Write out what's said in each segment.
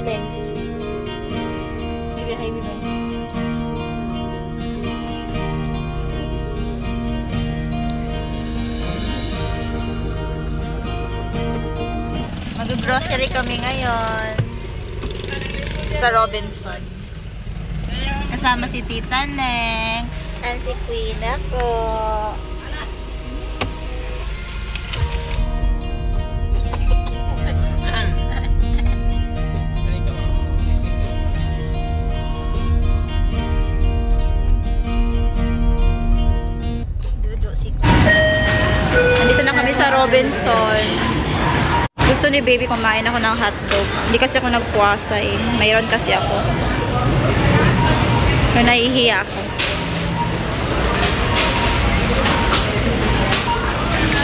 din. Bibigay, hi, bibigay. Mag-grocery kami ngayon sa Robinson. Kasama si Tita Neng and si Queen ako. Robinson. Gusto ni baby kumain ako ng hotdog. Hindi kasi ako nagpuasa eh. Mayroon kasi ako. Pero nahihiya ako.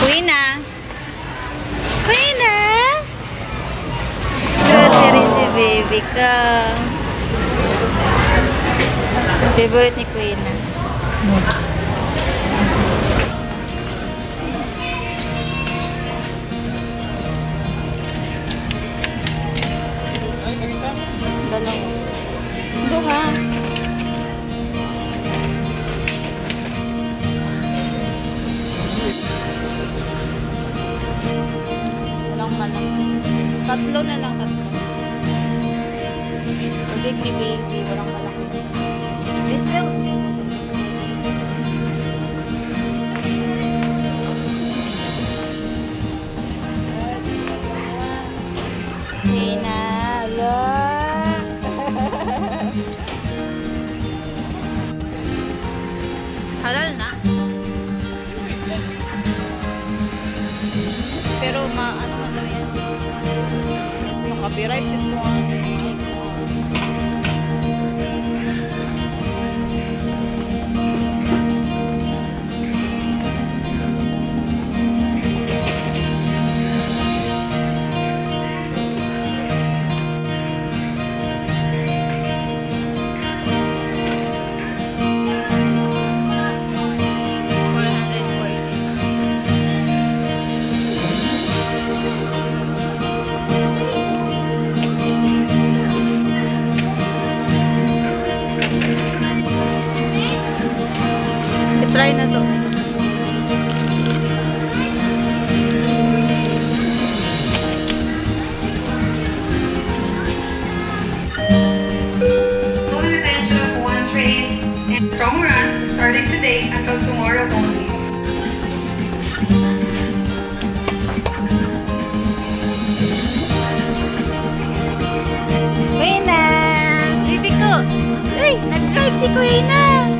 Kuina! Kuina! Kasi rin si baby ka. Favorite ni Kuina. Dalawa. Tatlo na lang, tatlo. Big ni baby, walang malaki. This will... Tina, copyright din mo. I-try na to. Strong runs starting today until tomorrow only. Kuina! Baby ko! Uy! Nag-drive si! Tapos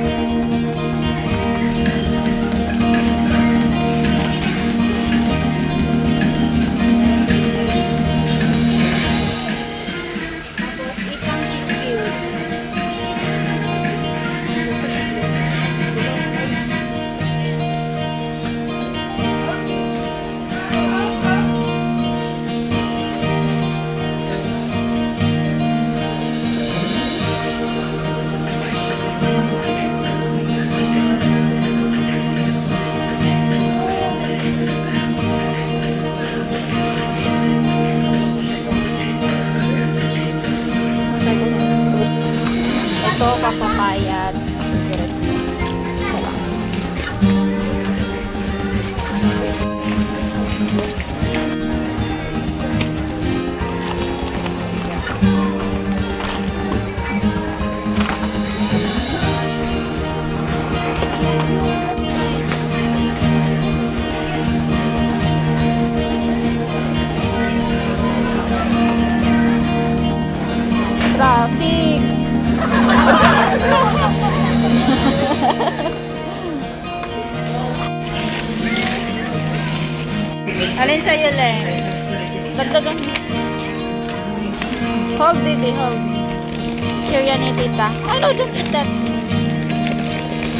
no, don't eat that.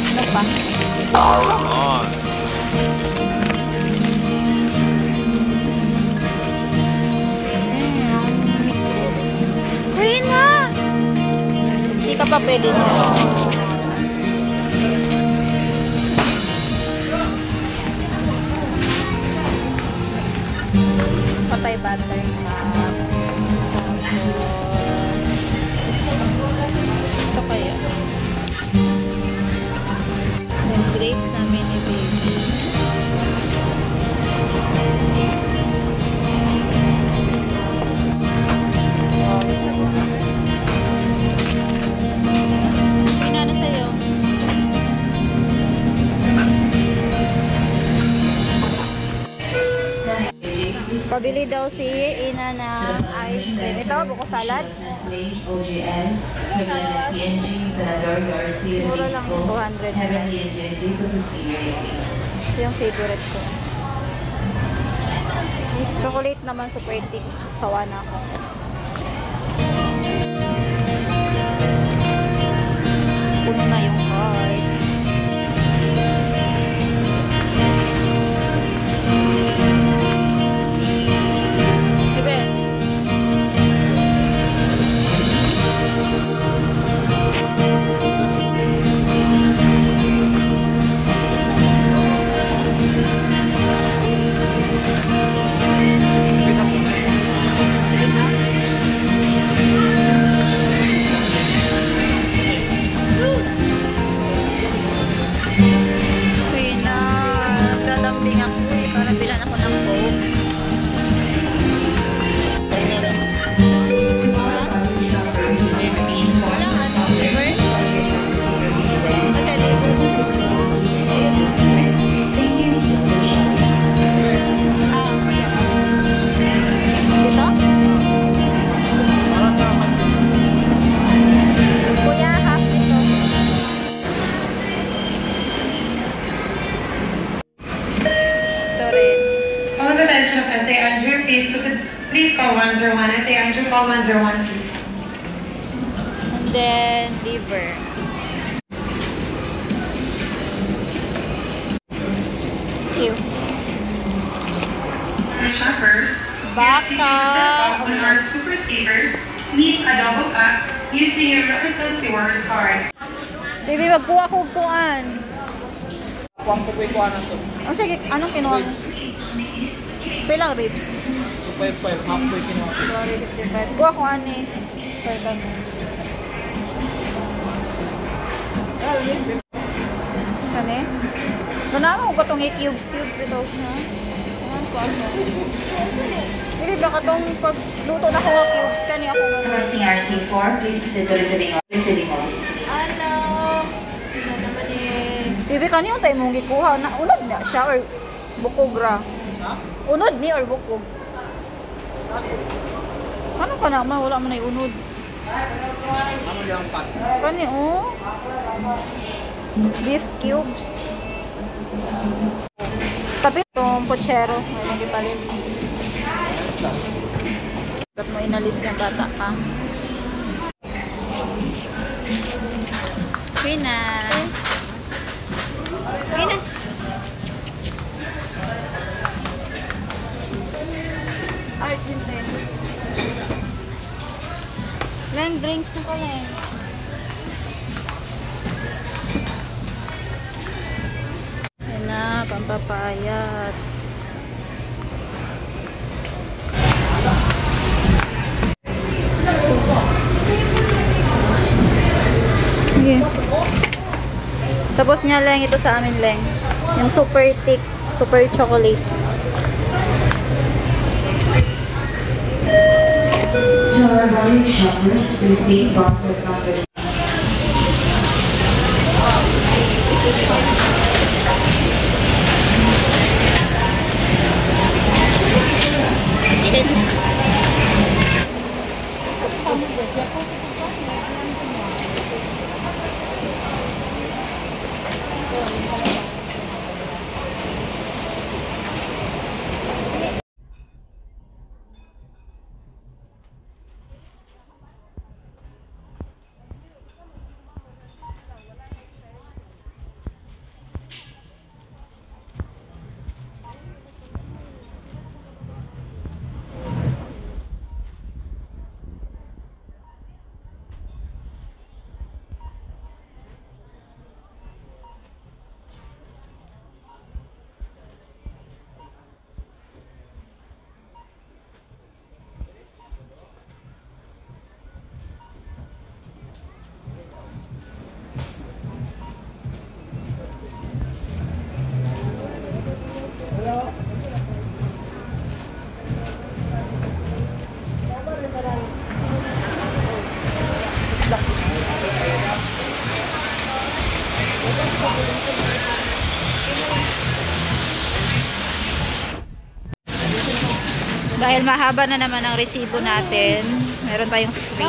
Ano pa? Mm. Ayun na! Hindi ka pa pwede niya. Patay butter ka. namin ni Baby. Pabili daw si Ina ng ice cream. Ito, buko salad. Nestle, OGL, PNG, Panador Garcia, 200 Heavenly and Genji to Procedure Please. Ito yung favorite ko. Chocolate naman, super thick. Sawa na ako. Puno na yung card. Need a double cup using your Represent Rewards card. Baby, magkuha ko kuan. Kuwang ko po ikuha na to. Oh, sige, anong kinuha mo? Pila, babes? 255, half po kinuha ko. Sorry, 55. Kuha ko ani. Sorry, kami. Kani? Manama ko itong cubes cubes ito. Ha? Ayan ko ano. Hindi baka itong pagluto na ko ng cubes, kani ako nga. Requesting RC4, please proceed to receiving receiving office please. Ano? Bibi kani yung tayo mong gikuha na unod na siya or bukog ra. Unod ni or bukog? Ano ka naman? Wala man ay unod. Ano yung pats? Kani oh. Beef cubes. Tapi itong pochero. May mong ipalit. Ba't mo inalis yung bata ka? Pina. Pina. Art din din. Lang drinks na pala eh. Yan na, pampapayat. Tapos nga lang ito sa amin lang. Yung super thick, super chocolate. To our valued shoppers, please be informed Dahil mahaba na naman ang resibo natin, meron tayong free.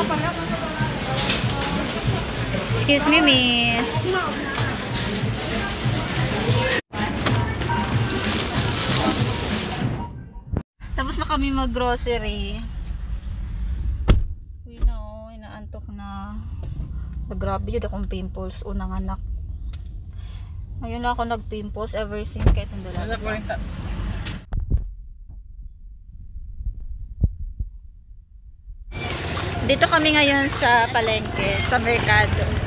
Excuse me, miss. Tapos na kami mag-grocery. Uy na inaantok na. Grabe yun akong pimples. Unang anak. Ngayon lang ako nag-pimples ever since kahit nung dalawa. Ano, 40. Dito kami ngayon sa palengke, sa merkado.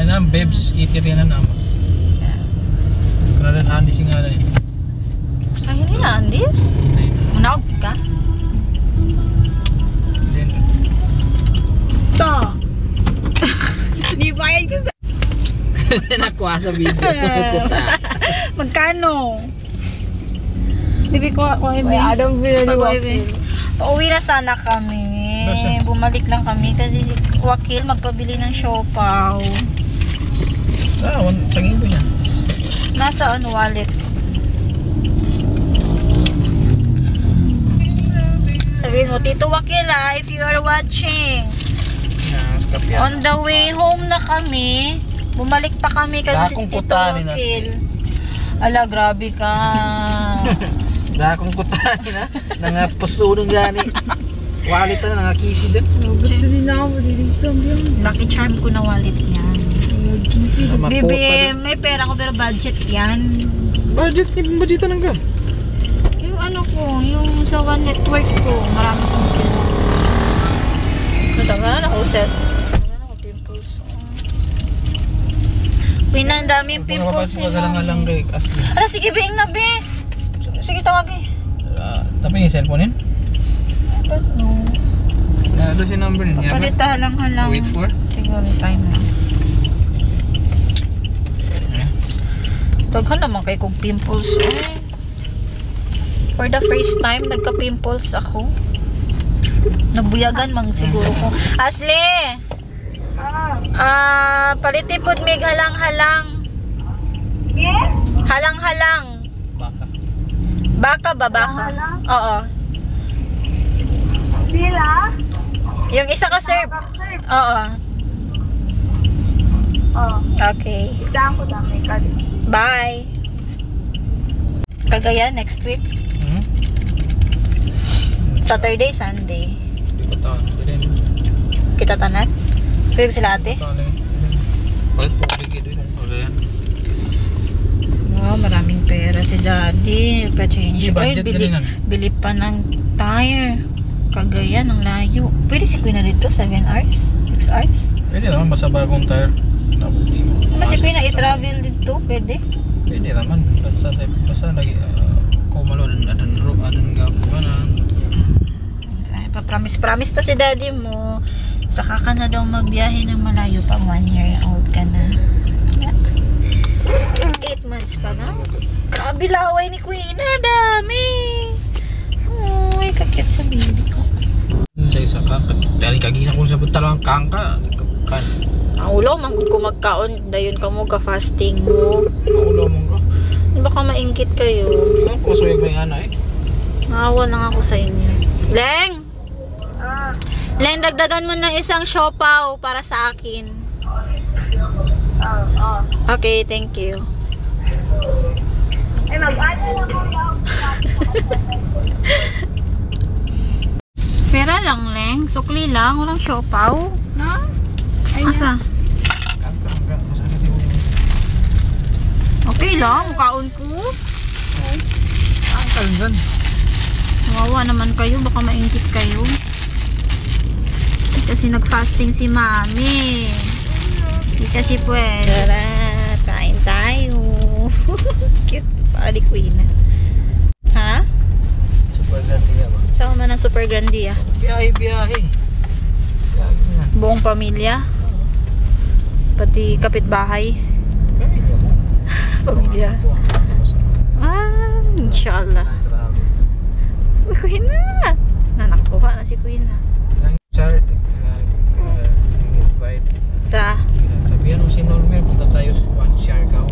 Bay na, ano, babes, itir yan na naman. Kanalan Andy singalan yun. Ay, hindi na, Andis? Munawag ka? To! Di bayad ko sa... nakuha sa video. Magkano? Bibi ko, ko, Bibi. I don't really want uwi, uwi na sana kami. Nasaan? Bumalik lang kami kasi si Wakil magpabili ng siopaw. Sa ibo niya. Nasa ano wallet. Sabihin mo, Tito Wakil ah, if you are watching. On the way home na kami. Bumalik pa kami kasi Dakong si Tito kutanin na Wakil. Ala, grabe ka. Dakong kutahin ha. Nanga pasunong gani. Wallet na, nanga kisi din. Gusto din ako, dito yung Lucky charm ko na wallet din. may pera ko pero budget yan. Budget, budget lang ka. Yung ano ko, yung sa One Network ko, marami kong pera. Ako set. Natagalan ako pimples. Uy na, ang daming pimples ni lang lang Mami. kay Asli. Ala, sige, Bing na, Be. Sige, tawag eh. Ah, Tapi yung cellphone yun. Don't know. Na, doon si number. Yaman. Palita lang halang. Wait for. Siguro time na. Daghan naman kay kong pimples. Ay. For the first time, nagka-pimples ako. Nabuyagan mang siguro ko. Asli! Ah, palitipod mig halang-halang. Yes? Halang-halang. Baka. Baka ba baka? Oo. Sila? Yung isa ka sir. Oo. Oh, Okay. isang ko dami ka din. Bye. Kagaya next week. Hmm? Saturday, Sunday. Hindi ko taon. Kita tanan. Kayo sila ate? Palit po bigay doon. Wala yan. Wow, maraming pera si daddy. Pa-change. May Ay, budget bili, bili pa ng tire. Kagaya ng layo. Pwede si Kuya na dito? 7 hours? 6 hours? Pwede naman. Basta bagong tire. Mas na Basta- i-travel dito? Pwede? Pwede naman. Basta sa basta lagi uh, kumalo dan adan adan gabuan Ay, pa-promise-promise pa si daddy mo. Saka ka na daw magbiyahe ng malayo pa. 1 year old ka na. 8 months pa na. Grabe laway ni Kuya na. Dami. Uy, kakit sa baby ko. sa isa ka. Dari kagina ko sa talawang kangka. Kan. Ang ulo, manggod ko magkaon. Dayon ka mo, ka-fasting mo. Ulo mo ko. Baka maingkit kayo. Ako suyag may ana eh. Naawa lang ako sa inyo. Leng! Ah, Leng, dagdagan mo ng isang siopaw para sa akin. oh, oh. Okay, thank you. Eh, mag-ano lang ko lang. Pera lang, Leng. Sukli lang. Walang siopaw. Na? Asa? Okay lang, kaon ko. Ang kalungan. Wawa naman kayo, baka maingkit kayo. Kasi nag-fasting si mami. Hindi kasi pwede. Tara, kain tayo. Cute. Paali queen. Ha? Super gantiya ba? Saan man ang super grande ah? Biyahe, biyahe. Na. Buong pamilya. Pati kapitbahay. Pamilya. Ah, inshallah. Uy, Queen na. Nanakuha na si Queen na. Sir, invite. Sa, Sabihan mo si Normer, punta tayo sa one Siargao.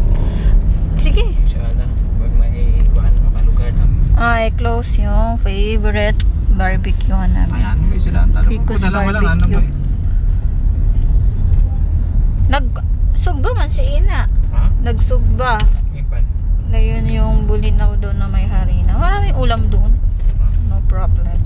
sige. Inshallah, wag may kuhan makalugar na. Ay, close yung favorite barbecue namin. Ayan, may sila. Ficus dalawa lang, ano ba? barbecue. Nagsugba man si Ina. Ha? Nagsugba. Ipan. Na yun yung bulinaw doon na may harina. Maraming ulam doon. No problem.